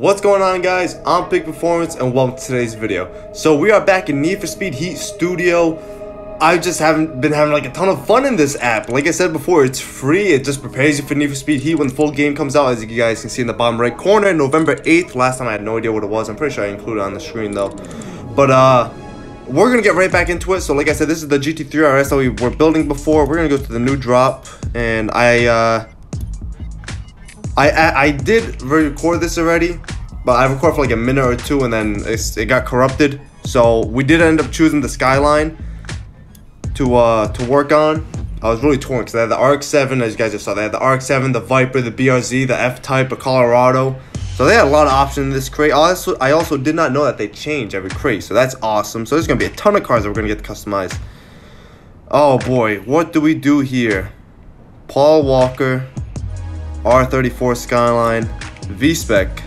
What's going on guys? I'm Big Performance and welcome to today's video. So we are back in Need for Speed Heat Studio. I just haven't been having like a ton of fun in this app. Like I said before, it's free. It just prepares you for Need for Speed Heat when the full game comes out. As you guys can see in the bottom right corner, November 8th. Last time I had no idea what it was. I'm pretty sure I included on the screen though. But uh, we're gonna get right back into it. So like I said, this is the GT3 RS that we were building before. We're gonna go to the new drop, and I uh, I I, I did record this already, but I recorded for like a minute or two, and then it got corrupted. So we did end up choosing the Skyline to uh to work on. I was really torn because they had the RX-7, as you guys just saw. They had the RX-7, the Viper, the BRZ, the F-Type, the Colorado. So they had a lot of options in this crate. Also, I also did not know that they change every crate, so that's awesome. So there's gonna be a ton of cars that we're gonna get customized. Oh boy, what do we do here? Paul Walker, R34 Skyline, V-Spec.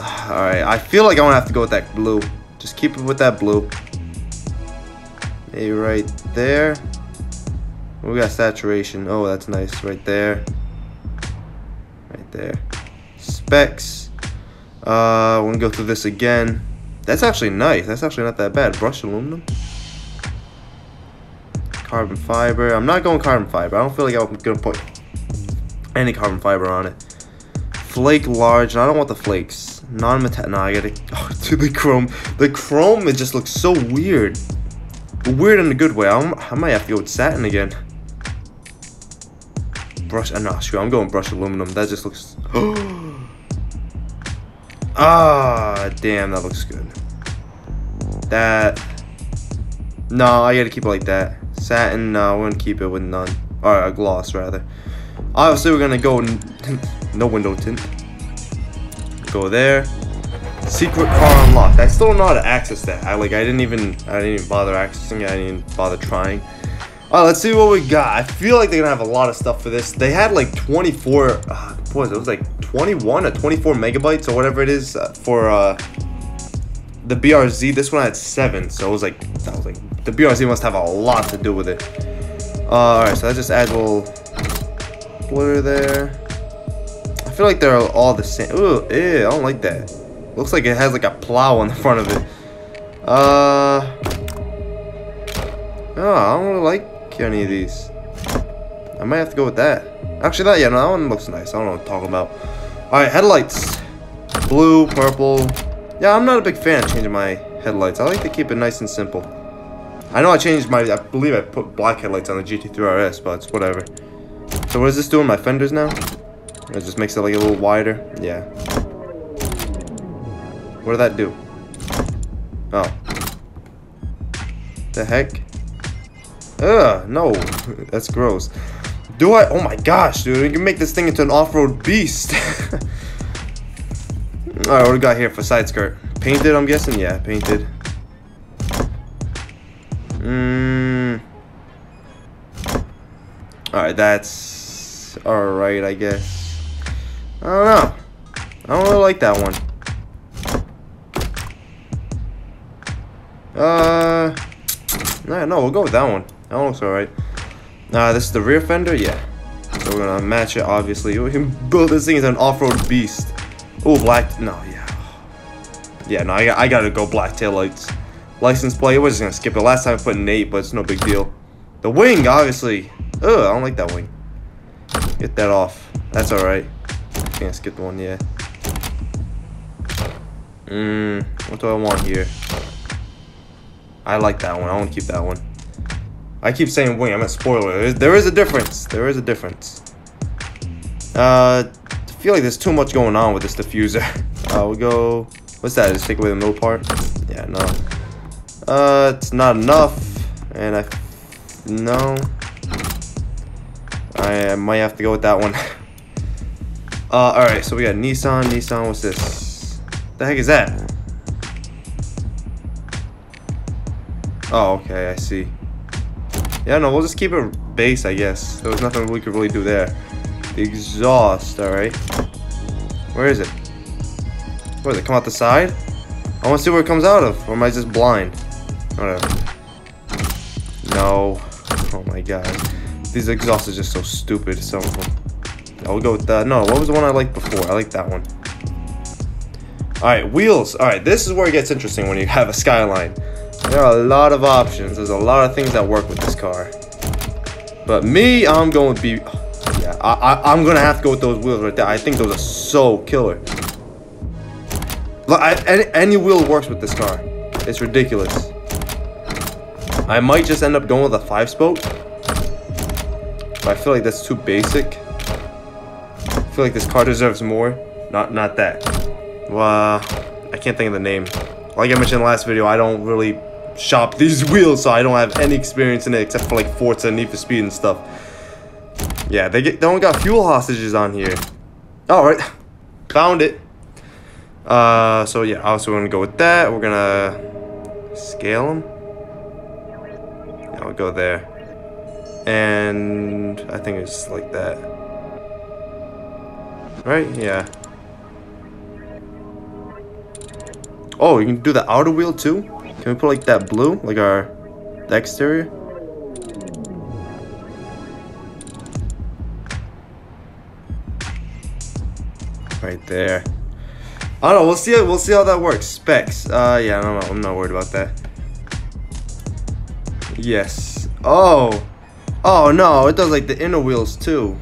Alright, I feel like I'm gonna have to go with that blue. Just keep it with that blue. Hey, right there. We got saturation. Oh, that's nice. Right there. Right there. Specs. Uh, we're gonna go through this again. That's actually nice. That's actually not that bad. Brushed aluminum. Carbon fiber. I'm not going carbon fiber. I don't feel like I'm gonna put any carbon fiber on it. Flake large. I don't want the flakes. Non-metallic. No, I gotta. Oh, dude, the chrome. The chrome. It just looks so weird. Weird in a good way. I'm, I might have to go with satin again. Brush. Uh, no, screw. I'm going brush aluminum. That just looks. ah, damn. That looks good. That. No, I gotta keep it like that. Satin. No, we're gonna keep it with none. Or a gloss rather. Obviously, we're gonna go no window tint. Go there. Secret car unlocked. I still don't know how to access that. I like. I didn't even. I didn't even bother accessing it. I didn't even bother trying. All right, let's see what we got. I feel like they're gonna have a lot of stuff for this. They had like 24. Uh, what was it? it was like 21 or 24 megabytes or whatever it is uh, for uh, the BRZ. This one had seven, so it was like that was like the BRZ must have a lot to do with it. Uh, all right, so that just adds a little splitter there. I feel like they're all the same. Ooh, ew, I don't like that. Looks like it has like a plow on the front of it. Uh, oh, I don't really like any of these. I might have to go with that. Actually, that yeah, no, that one looks nice. I don't know what I'm talking about. All right, headlights. Blue, purple. Yeah, I'm not a big fan of changing my headlights. I like to keep it nice and simple. I know I changed my. I believe I put black headlights on the GT3 RS, but it's whatever. So what is this doing? My fenders now? It just makes it like a little wider. Yeah. What did that do? Oh. The heck? Ugh, no. That's gross. Do I? Oh my gosh, dude. You can make this thing into an off-road beast. Alright, what do we got here for side skirt? Painted, I'm guessing? Yeah, painted. Mmm. Alright, that's alright, I guess. I don't know. I don't really like that one. Uh, no, no, we'll go with that one. That looks alright. Uh, this is the rear fender? Yeah. So we're gonna match it, obviously. We can build this thing as an off-road beast. Oh, black. No, yeah. Yeah, no, I, I gotta go black tail lights. License plate, I was just gonna skip it. Last time I put an 8, but it's no big deal. The wing, obviously. Ugh, I don't like that wing. Get that off. That's alright. Can't skip the one, yeah. Mmm, what do I want here? I like that one. I want to keep that one. I keep saying wing. I'm a spoiler. There is a difference. There is a difference. Uh, I feel like there's too much going on with this diffuser. Uh, we go. What's that? Just take away the middle part. Yeah, no. Uh, it's not enough, and I no. I might have to go with that one. uh, all right. So we got Nissan. Nissan. What's this? The heck is that? Oh, okay, I see. Yeah, no, we'll just keep it base, I guess. There was nothing we could really do there. The exhaust, alright. Where is it? Where does it come out the side? I want to see where it comes out of. Or am I just blind? Whatever. No. Oh my god. These exhausts are just so stupid, some of them. I'll go with that. No, what was the one I liked before? I like that one. Alright, wheels. Alright, this is where it gets interesting when you have a Skyline. There are a lot of options. There's a lot of things that work with this car. But me, I'm going to be... Yeah, I, I, I'm going to have to go with those wheels right there. I think those are so killer. Look, I, any, any wheel works with this car. It's ridiculous. I might just end up going with a 5-spoke. I feel like that's too basic. I feel like this car deserves more. Not not that. Well, I can't think of the name. Like I mentioned in the last video, I don't really shop these wheels, so I don't have any experience in it except for like Forza and Need for Speed and stuff. Yeah, they get they only got fuel hostages on here. All right, found it. Uh, so yeah, also we're gonna go with that. We're gonna scale them. Yeah, I'll go there. And I think it's like that. Right? Yeah. Oh, you can do the outer wheel too? Can we put like that blue? Like our the exterior? Right there. I don't know, we'll see it. we'll see how that works. Specs. Uh yeah, I'm not, I'm not worried about that. Yes. Oh. Oh no, it does like the inner wheels too.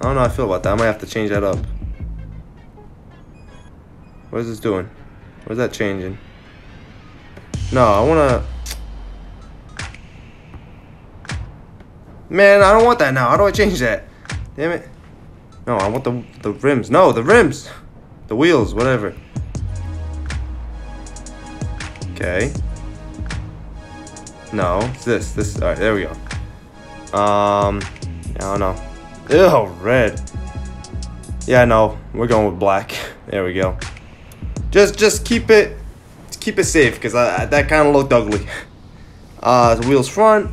I don't know how I feel about that. I might have to change that up. What is this doing? What is that changing? No, I wanna... Man, I don't want that now. How do I change that? Damn it. No, I want the, the rims. No, the rims! The wheels, whatever. Okay. No, it's this. This. Alright, there we go. Um, I don't know. Ew, red. Yeah, no, we're going with black. There we go. Just, just keep it, keep it safe, because that kind of looked ugly. Uh, the wheels front.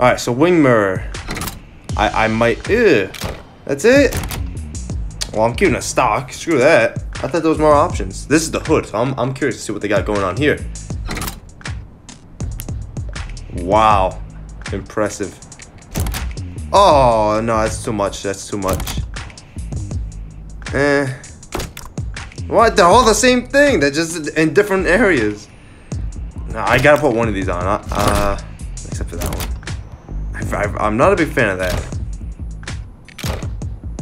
All right, so wing mirror. I, I might. Ew, that's it. Well, I'm keeping a stock. Screw that. I thought there was more options. This is the hood, so I'm, I'm curious to see what they got going on here. Wow. Impressive. Oh, no, that's too much. That's too much. Eh. What? They're all the same thing. They're just in different areas. No, I gotta put one of these on. Uh, uh except for that one. I, am not a big fan of that.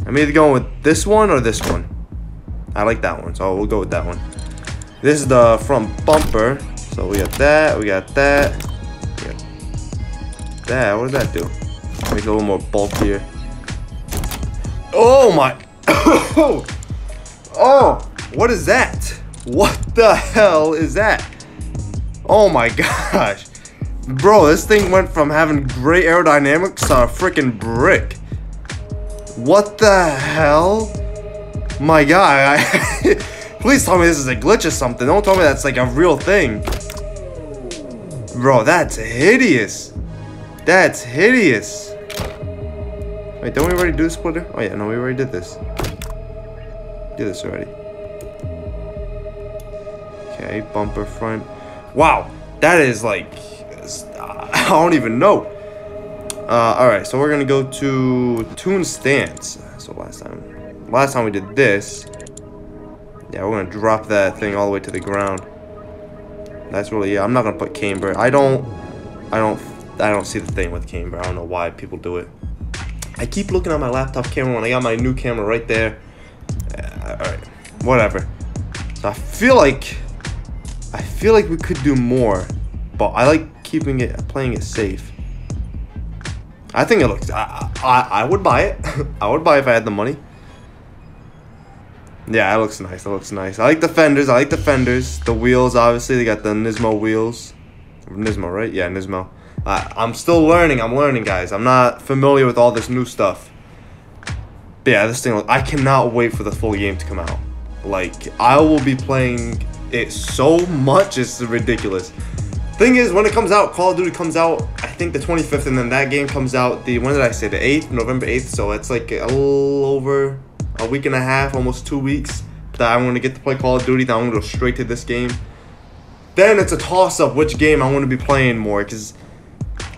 I'm either going with this one or this one. I like that one, so we'll go with that one. This is the front bumper. So we got that, we got that. That. What does that do? Make it a little more bulkier. Oh my! oh! What is that? What the hell is that? Oh my gosh. Bro, this thing went from having great aerodynamics to a freaking brick. What the hell? My god, I please tell me this is a glitch or something. Don't tell me that's like a real thing. Bro, that's hideous. That's hideous. Wait, don't we already do the splitter? Oh yeah, no, we already did this. Did this already. Okay, bumper front. Wow, that is like, I don't even know. Uh, all right, so we're gonna go to tune stance. So last time, last time we did this. Yeah, we're gonna drop that thing all the way to the ground. That's really, yeah, I'm not gonna put camber. I don't, I don't, I don't see the thing with camera. I don't know why people do it. I keep looking at my laptop camera when I got my new camera right there. Uh, Alright, whatever. So I feel like, I feel like we could do more, but I like keeping it, playing it safe. I think it looks, I, I, I would buy it. I would buy if I had the money. Yeah, it looks nice. It looks nice. I like the fenders. I like the fenders. The wheels, obviously, they got the Nismo wheels. Nismo, right? Yeah, Nismo. I, I'm still learning. I'm learning, guys. I'm not familiar with all this new stuff. But yeah, this thing, I cannot wait for the full game to come out. Like, I will be playing it so much, it's ridiculous. Thing is, when it comes out, Call of Duty comes out, I think the 25th, and then that game comes out the, when did I say, the 8th, November 8th, so it's like a little over a week and a half, almost two weeks, that I'm going to get to play Call of Duty, then I'm going to go straight to this game. Then it's a toss-up which game I want to be playing more, because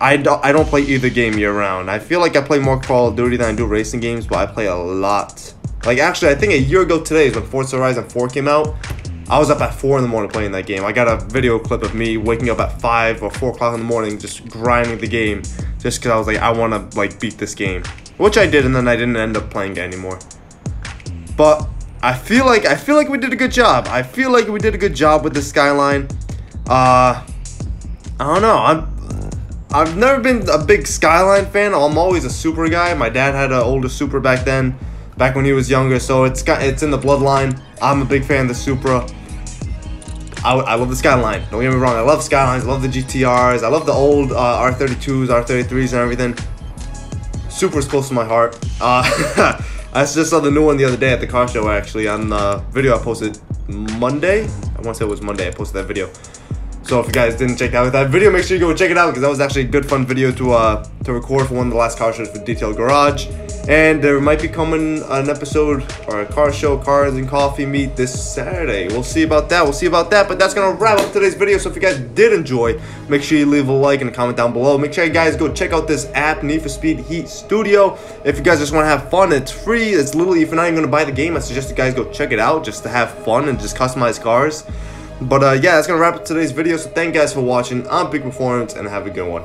I don't, I don't play either game year round. I feel like I play more Call of Duty than I do racing games, but I play a lot Like actually, I think a year ago today is when Forza Horizon 4 came out. I was up at 4 in the morning playing that game. I got a video clip of me waking up at 5 or 4 o'clock in the morning just grinding the game. Just because I was like, I want to like beat this game. Which I did and then I didn't end up playing it anymore. But I feel like I feel like we did a good job. I feel like we did a good job with the skyline. Uh I don't know. I'm I've never been a big Skyline fan. I'm always a Supra guy. My dad had an older Supra back then, back when he was younger. So it's got it's in the bloodline. I'm a big fan of the Supra. I, I love the Skyline. Don't get me wrong. I love Skylines. I love the GTRs. I love the old uh, R32s, R33s, and everything. Supra is close to my heart. Uh, I just saw the new one the other day at the car show. Actually, on the video I posted Monday. I want to say it was Monday. I posted that video. So if you guys didn't check out that video, make sure you go check it out because that was actually a good fun video to uh, to record for one of the last car shows for Detail Garage. And there might be coming an episode or a car show, cars and coffee meet this Saturday. We'll see about that. We'll see about that. But that's gonna wrap up today's video. So if you guys did enjoy, make sure you leave a like and a comment down below. Make sure you guys go check out this app, Need for Speed Heat Studio. If you guys just want to have fun, it's free. It's literally if you're not even gonna buy the game, I suggest you guys go check it out just to have fun and just customize cars. But uh, yeah, that's gonna wrap up today's video. So thank you guys for watching. I'm Big Performance, and have a good one.